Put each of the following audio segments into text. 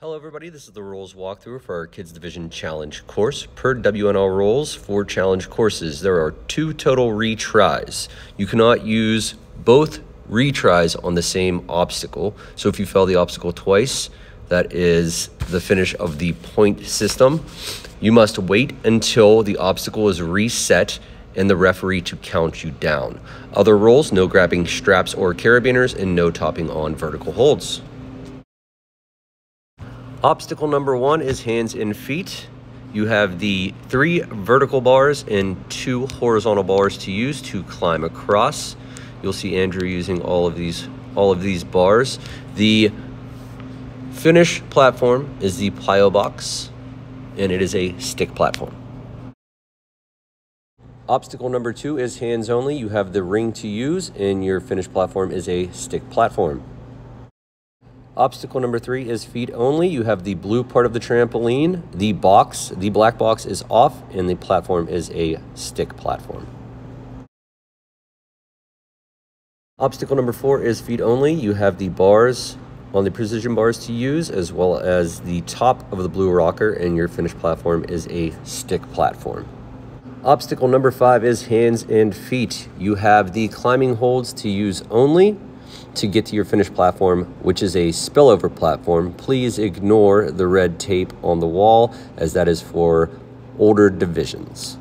Hello everybody, this is the rules walkthrough for our Kids Division Challenge course. Per WNL rules for challenge courses, there are two total retries. You cannot use both retries on the same obstacle. So if you fail the obstacle twice, that is the finish of the point system. You must wait until the obstacle is reset and the referee to count you down. Other rules, no grabbing straps or carabiners and no topping on vertical holds. Obstacle number one is hands and feet. You have the three vertical bars and two horizontal bars to use to climb across. You'll see Andrew using all of these all of these bars. The finish platform is the plyo box and it is a stick platform. Obstacle number two is hands only. You have the ring to use and your finish platform is a stick platform. Obstacle number three is feet only. You have the blue part of the trampoline. The box, the black box is off and the platform is a stick platform. Obstacle number four is feet only. You have the bars on the precision bars to use as well as the top of the blue rocker and your finished platform is a stick platform. Obstacle number five is hands and feet. You have the climbing holds to use only to get to your finished platform, which is a spillover platform, please ignore the red tape on the wall as that is for older divisions.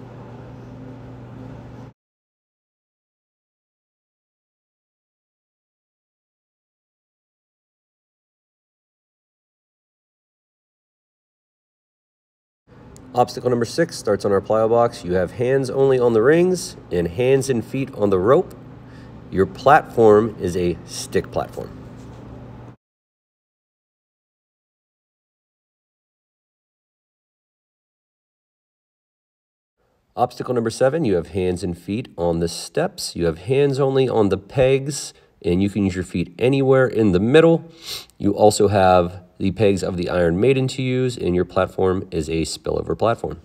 Obstacle number six starts on our plyo box. You have hands only on the rings and hands and feet on the rope. Your platform is a stick platform. Obstacle number seven, you have hands and feet on the steps. You have hands only on the pegs, and you can use your feet anywhere in the middle. You also have the pegs of the Iron Maiden to use, and your platform is a spillover platform.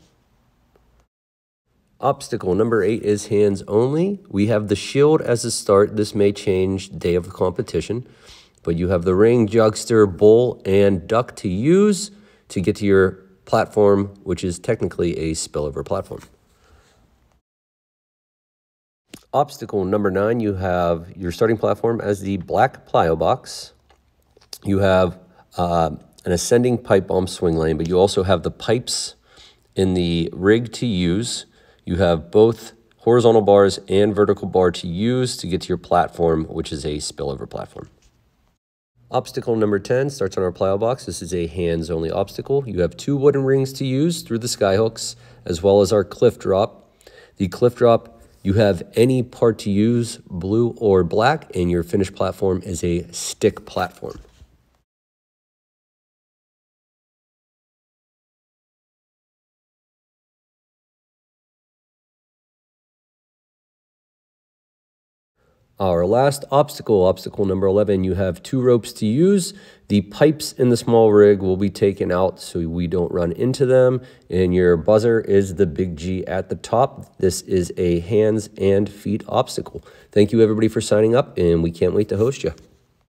Obstacle number eight is hands only. We have the shield as a start. This may change day of the competition, but you have the ring, jugster, bull, and duck to use to get to your platform, which is technically a spillover platform. Obstacle number nine, you have your starting platform as the black plyo box. You have uh, an ascending pipe bomb swing lane, but you also have the pipes in the rig to use you have both horizontal bars and vertical bar to use to get to your platform, which is a spillover platform. Obstacle number 10 starts on our plyo box. This is a hands-only obstacle. You have two wooden rings to use through the skyhooks, as well as our cliff drop. The cliff drop, you have any part to use, blue or black, and your finished platform is a stick platform. Our last obstacle, obstacle number 11, you have two ropes to use. The pipes in the small rig will be taken out so we don't run into them. And your buzzer is the big G at the top. This is a hands and feet obstacle. Thank you everybody for signing up and we can't wait to host you.